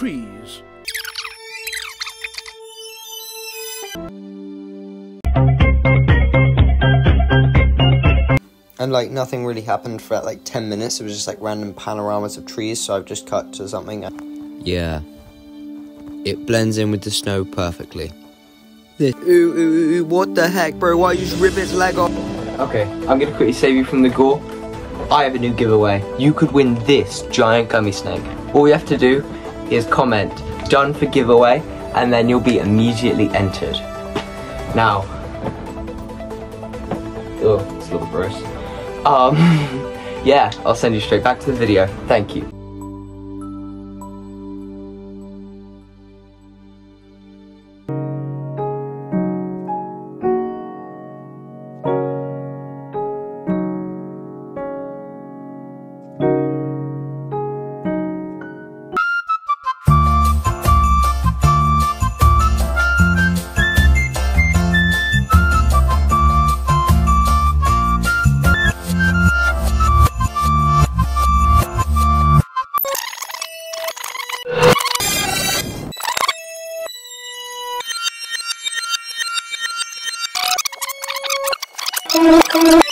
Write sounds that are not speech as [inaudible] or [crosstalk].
trees. And like nothing really happened for like 10 minutes. It was just like random panoramas of trees. So I've just cut to something. Yeah. It blends in with the snow perfectly. This. Ooh, ooh, ooh, what the heck, bro? Why you just rip his leg off? Okay, I'm gonna quickly save you from the gore. I have a new giveaway. You could win this giant gummy snake. All you have to do is comment done for giveaway and then you'll be immediately entered. Now, oh, it's a little gross. Um, [laughs] yeah, I'll send you straight back to the video. Thank you. No, no, no.